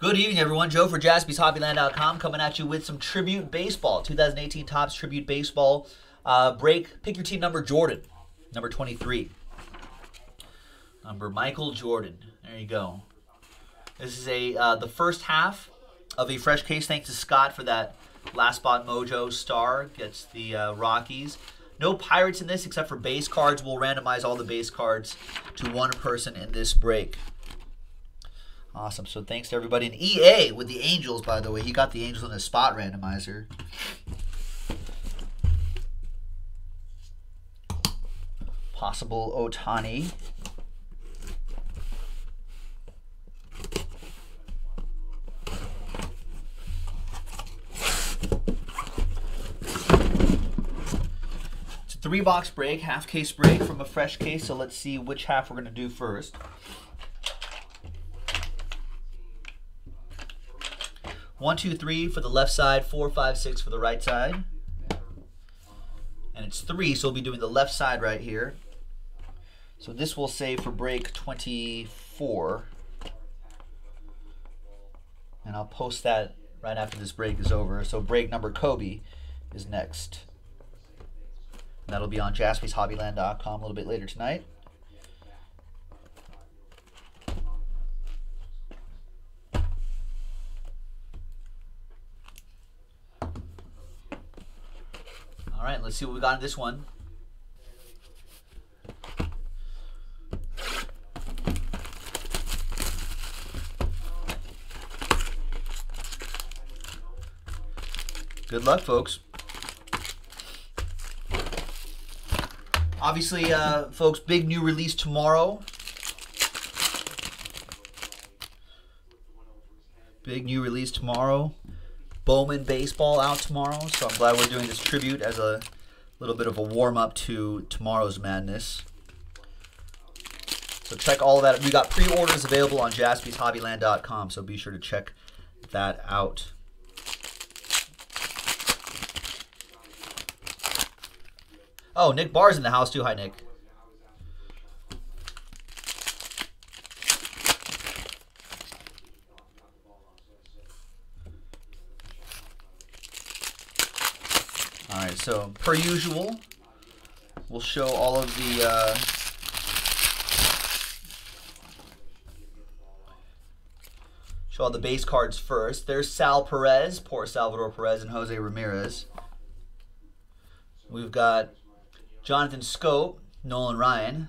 Good evening, everyone. Joe for JaspysHobbyland.com coming at you with some Tribute Baseball, 2018 Topps Tribute Baseball uh, break. Pick your team number, Jordan, number 23. Number Michael Jordan. There you go. This is a uh, the first half of a fresh case. Thanks to Scott for that last spot mojo star. Gets the uh, Rockies. No Pirates in this except for base cards. We'll randomize all the base cards to one person in this break. Awesome. So thanks to everybody. And EA with the Angels, by the way. He got the Angels in a spot randomizer. Possible Ohtani. It's a three box break, half case break from a fresh case. So let's see which half we're going to do first. One, two, three for the left side, four, five, six for the right side. And it's three, so we'll be doing the left side right here. So this will say for break 24. And I'll post that right after this break is over. So break number Kobe is next. And that'll be on jaspyshobbyland.com a little bit later tonight. Let's see what we got in this one. Good luck, folks. Obviously, uh, folks, big new release tomorrow. Big new release tomorrow. Bowman baseball out tomorrow, so I'm glad we're doing this tribute as a little bit of a warm up to tomorrow's madness. So check all that. We got pre-orders available on jaspyshobbyland.com, so be sure to check that out. Oh, Nick Barr's in the house too. Hi, Nick. All right, so per usual, we'll show all of the uh, show all the base cards first. There's Sal Perez, poor Salvador Perez, and Jose Ramirez. We've got Jonathan Schoop, Nolan Ryan.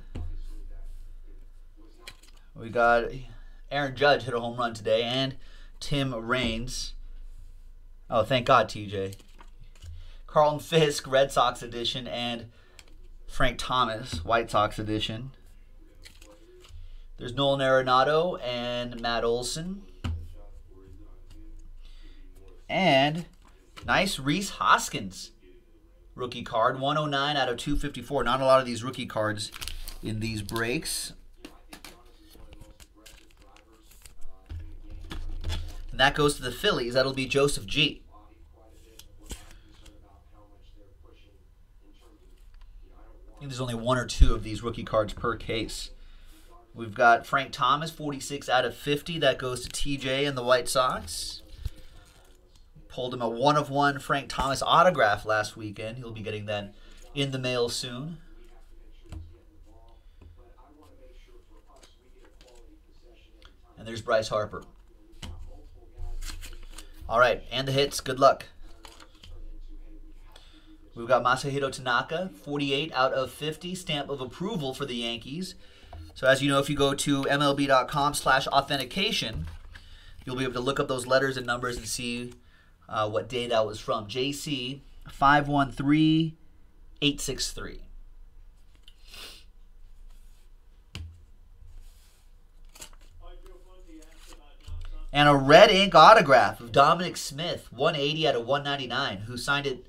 We got Aaron Judge hit a home run today, and Tim Raines. Oh, thank God, TJ. Carlton Fisk, Red Sox edition, and Frank Thomas, White Sox edition. There's Nolan Arenado and Matt Olson. And nice Rhys Hoskins rookie card. 109 out of 254. Not a lot of these rookie cards in these breaks. And that goes to the Phillies. That'll be Joseph G. think there's only one or two of these rookie cards per case. We've got Frank Thomas, 46 out of 50. That goes to TJ and the White Sox. Pulled him a one of one Frank Thomas autograph last weekend. He'll be getting that in the mail soon. And there's Bryce Harper. All right, and the hits. Good luck. We've got Masahiro Tanaka, 48 out of 50, stamp of approval for the Yankees. So as you know, if you go to MLB.com slash authentication, you'll be able to look up those letters and numbers and see uh, what day that was from. JC 513863. And a red ink autograph of Dominic Smith, 180 out of 199, who signed it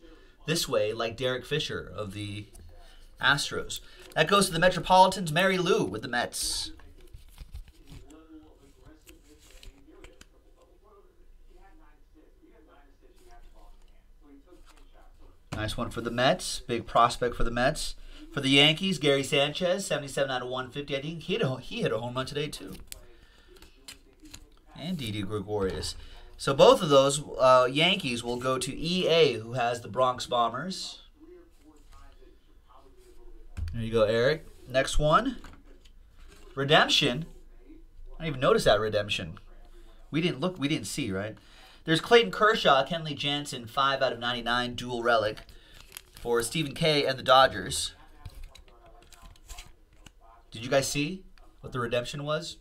this way, like Derek Fisher of the Astros. That goes to the Metropolitans, Mary Lou with the Mets. Nice one for the Mets. Big prospect for the Mets. For the Yankees, Gary Sanchez, 77 out of 150. I think he hit a, he hit a home run today, too. and Didi Gregorius. So both of those uh, Yankees will go to EA, who has the Bronx Bombers. There you go, Eric. Next one. Redemption. I didn't even notice that redemption. We didn't look, we didn't see, right? There's Clayton Kershaw, Kenley Jansen, 5 out of 99, dual relic for Stephen K and the Dodgers. Did you guys see what the redemption was?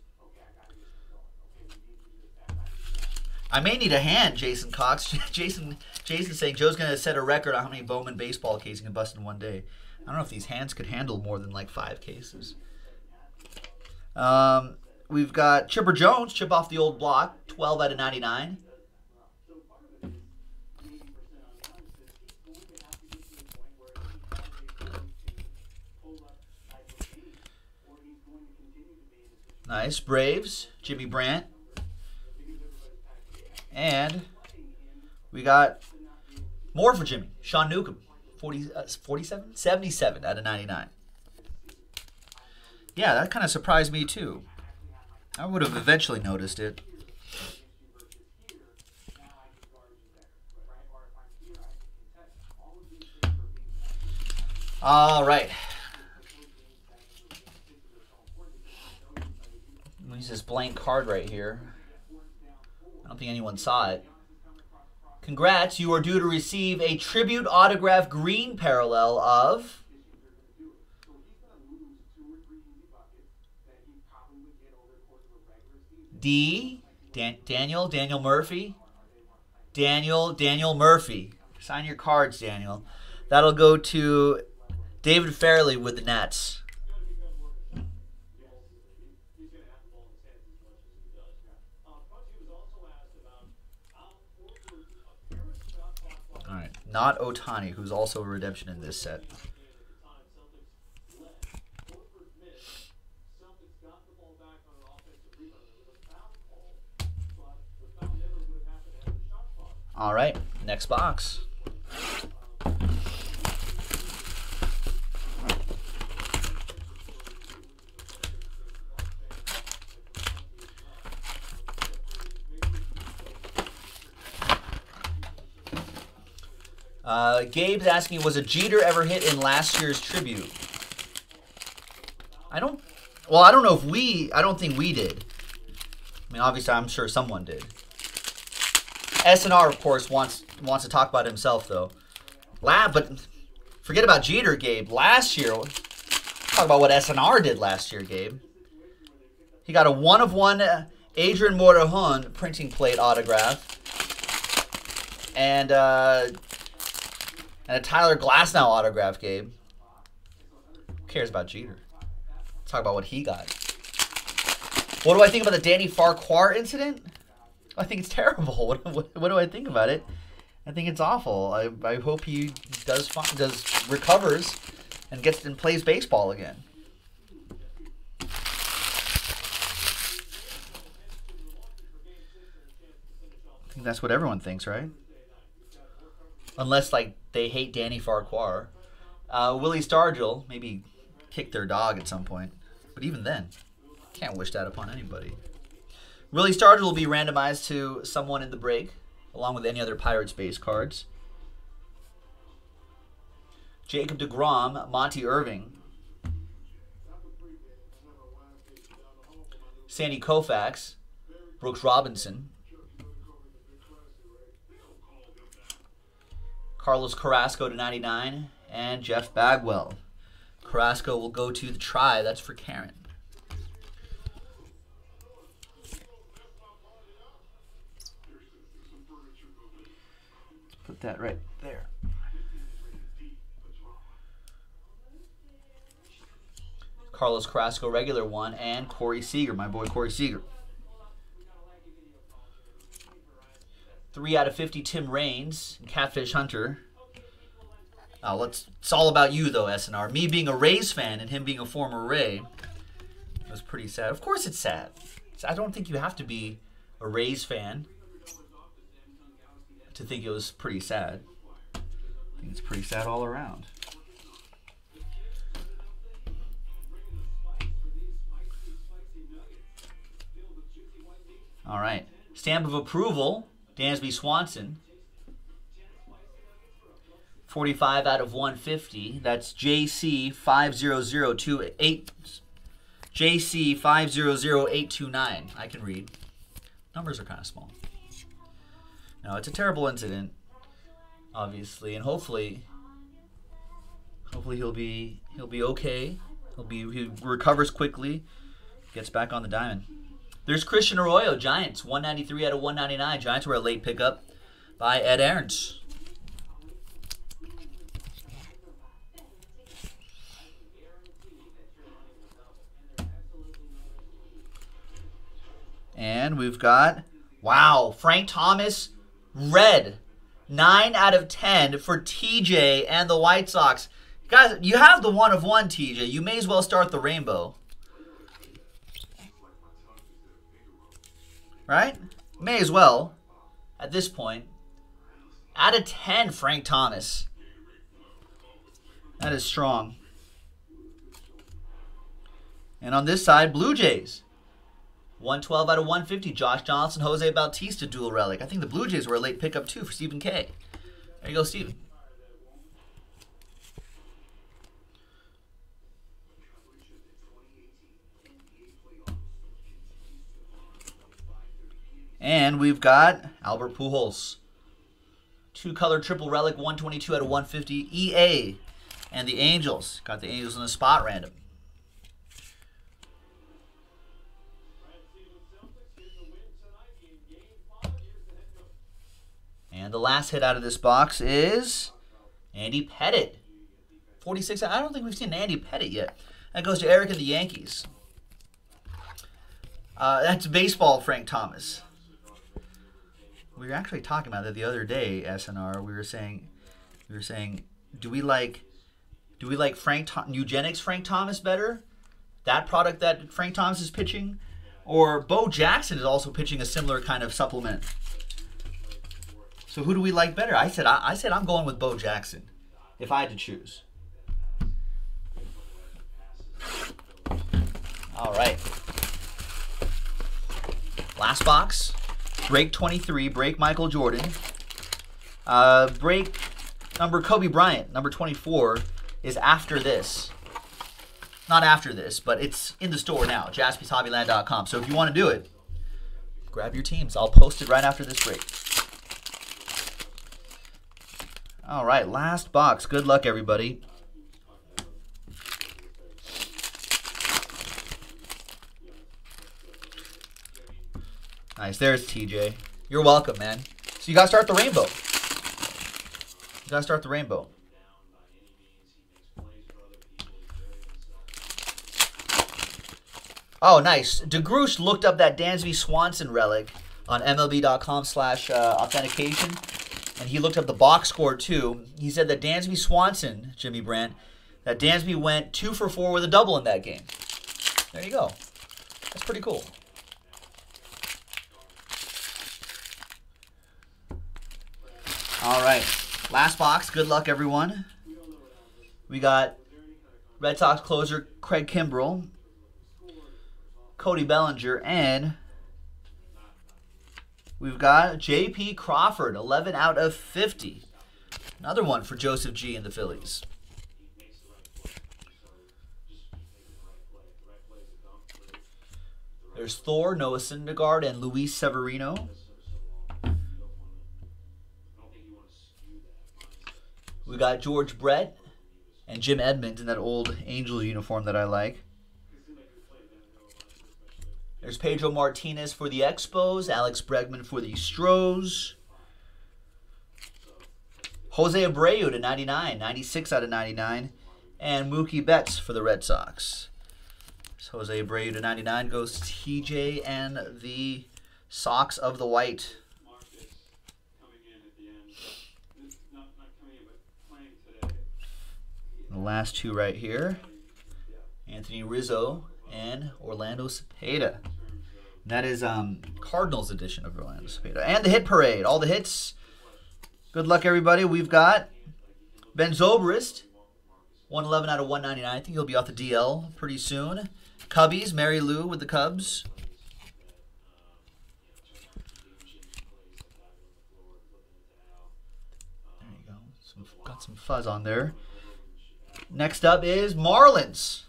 I may need a hand, Jason Cox. Jason Jason saying Joe's gonna set a record on how many Bowman baseball cases he can bust in one day. I don't know if these hands could handle more than like five cases. Um, we've got Chipper Jones, chip off the old block, 12 out of 99. Nice. Braves, Jimmy Brandt. And we got more for Jimmy. Sean Newcomb, 40, uh, 47? 77 out of 99. Yeah, that kind of surprised me too. I would have eventually noticed it. All right. Use this blank card right here. I don't think anyone saw it. Congrats, you are due to receive a tribute autograph green parallel of D. Dan Daniel, Daniel Murphy. Daniel, Daniel Murphy. Sign your cards, Daniel. That'll go to David Fairley with the Nets. All right, not Ohtani, who's also a redemption in this set. All right, next box. Uh, Gabe's asking, was a Jeter ever hit in last year's tribute? I don't. Well, I don't know if we. I don't think we did. I mean, obviously, I'm sure someone did. SNR, of course, wants wants to talk about himself though. La, but forget about Jeter, Gabe. Last year, talk about what SNR did last year, Gabe. He got a one of one uh, Adrian Morejon printing plate autograph, and uh, and a Tyler Glasnow autograph, Gabe. Who cares about Jeter? Let's talk about what he got. What do I think about the Danny Farquhar incident? I think it's terrible. What, what, what, do I think about it? I think it's awful. I, I hope he does does recovers and gets and plays baseball again. I think that's what everyone thinks, right? Unless like they hate Danny Farquhar. Uh, Willie Stargell maybe kicked their dog at some point, but even then, can't wish that upon anybody. Willie Stargell will be randomized to someone in the break, along with any other Pirates base cards. Jacob DeGrom, Monte Irvin. Sandy Koufax, Brooks Robinson, Carlos Carrasco to 99, and Jeff Bagwell. Carrasco will go to the try. That's for Karen. Put that right there. Carlos Carrasco, regular one, and Corey Seager, my boy Corey Seager. Three out of 50, Tim Raines, Catfish Hunter. Uh, let's, it's all about you, though, SNR. Me being a Rays fan and him being a former Ray was pretty sad. Of course it's sad. I don't think you have to be a Rays fan to think it was pretty sad. I think it's pretty sad all around. All right. Stamp of approval, Dansby Swanson. 45 out of 150. That's JC 500228. JC 500829. I can read. Numbers are kind of small. No, it's a terrible incident, obviously, and hopefully, hopefully he'll be he'll be okay. He'll be he recovers quickly, gets back on the diamond. There's Christian Arroyo, Giants, 193 out of 199. Giants were a late pickup by Ed Aarons. And we've got, wow, Frank Thomas, red. 9 out of 10 for TJ and the White Sox. Guys, you have the one of one, TJ. You may as well start the rainbow. Right? May as well, at this point. Out of 10, Frank Thomas. That is strong. And on this side, Blue Jays. 112 out of 150. Josh Johnson, Jose Bautista dual relic. I think the Blue Jays were a late pickup too for Stephen K. There you go, Stephen. And we've got Albert Pujols. Two color triple relic, 122 out of 150. EA. And the Angels. Got the Angels in the spot random. And the last hit out of this box is Andy Pettitte. 46. I don't think we've seen Andy Pettitte yet. That goes to Eric and the Yankees. Uh, that's baseball, Frank Thomas. We were actually talking about that the other day, SNR. We were saying, we were saying, do we like, do we like Frank Th- Nugenix Frank Thomas better? That product that Frank Thomas is pitching, or Bo Jackson is also pitching a similar kind of supplement. So who do we like better? I said I, I said I'm going with Bo Jackson, if I had to choose. All right. Last box. Break 23. Break Michael Jordan. Uh, break number Kobe Bryant, number 24, is after this. Not after this, but it's in the store now, jaspyshobbyland.com. So if you want to do it, grab your teams. I'll post it right after this break. All right, last box. Good luck, everybody. Nice. There's TJ. You're welcome, man. So you got to start the rainbow. You got to start the rainbow. Oh, nice. DeGroosh looked up that Dansby Swanson relic on MLB.com slash uh, authentication, and he looked up the box score too. He said that Dansby Swanson, Jimmy Brandt, that Dansby went two for four with a double in that game. There you go. That's pretty cool. All right. Last box. Good luck, everyone. We got Red Sox closer Craig Kimbrel, Cody Bellinger, and we've got J.P. Crawford, 11 out of 50. Another one for Joseph G. and the Phillies. There's Thor, Noah Syndergaard, and Luis Severino. We got George Brett and Jim Edmonds in that old Angels uniform that I like. There's Pedro Martinez for the Expos, Alex Bregman for the Stros. Jose Abreu to 99, 96 out of 99. And Mookie Betts for the Red Sox. So Jose Abreu to 99 goes to TJ and the Sox of the White. The last two right here, Anthony Rizzo and Orlando Cepeda. And that is um, Cardinals edition of Orlando Cepeda. And the hit parade, all the hits. Good luck, everybody. We've got Ben Zobrist, 111 out of 199. I think he'll be off the DL pretty soon. Cubbies, Mary Lou with the Cubs. There you go. Some, got some fuzz on there. Next up is Marlins.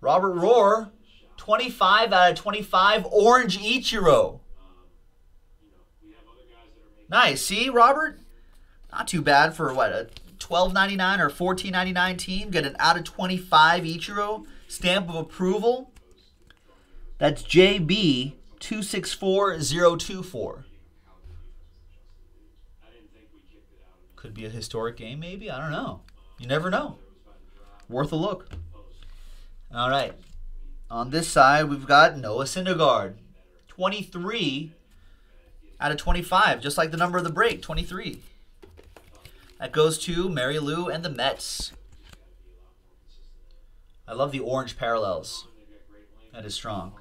Robert Rohr, 25 out of 25, Orange Ichiro. Nice. See, Robert? Not too bad for what, a 12.99 or 14.99 team. Get an out of 25 Ichiro stamp of approval. That's JB 264024. Could be a historic game, maybe. I don't know. You never know. Worth a look. All right. On this side, we've got Noah Syndergaard. 23 out of 25, just like the number of the break, 23. That goes to Mary Lou and the Mets. I love the orange parallels. That is strong.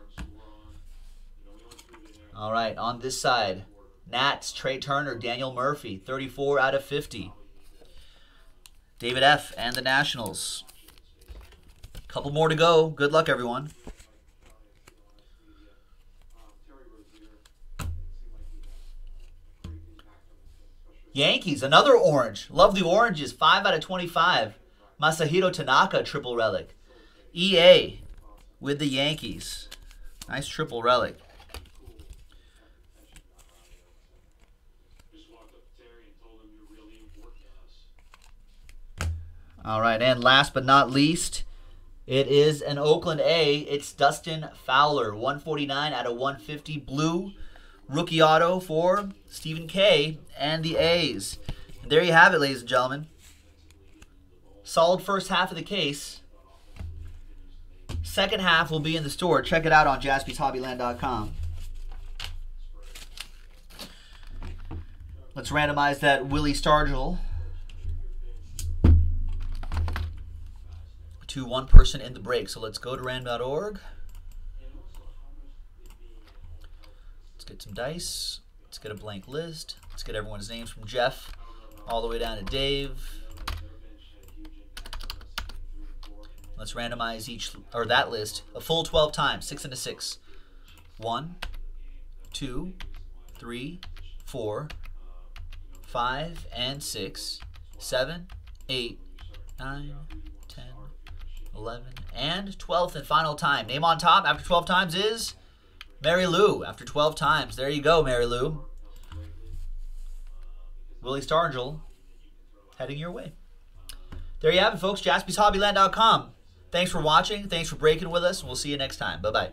All right, on this side, Nats, Trea Turner, Daniel Murphy, 34 out of 50. David F. and the Nationals. Couple more to go. Good luck, everyone. Yankees, another orange. Love the oranges. 5 out of 25. Masahiro Tanaka, triple relic. EA with the Yankees. Nice triple relic. All right, and last but not least, it is an Oakland A. It's Dustin Fowler, 149 out of 150 blue rookie auto for Stephen K and the A's. There you have it, ladies and gentlemen. Solid first half of the case. Second half will be in the store. Check it out on jaspyshobbyland.com. Let's randomize that Willie Stargell to one person in the break. So let's go to random.org. Let's get some dice. Let's get a blank list. Let's get everyone's names from Jeff all the way down to Dave. Let's randomize each or that list a full 12 times, six into six. One, two, three, four, five, and six, seven, eight, nine, 11, and 12th and final time. Name on top after 12 times is Mary Lou. After 12 times. There you go, Mary Lou. Willie Stargell heading your way. There you have it, folks. JaspysHobbyland.com. Thanks for watching. Thanks for breaking with us. We'll see you next time. Bye-bye.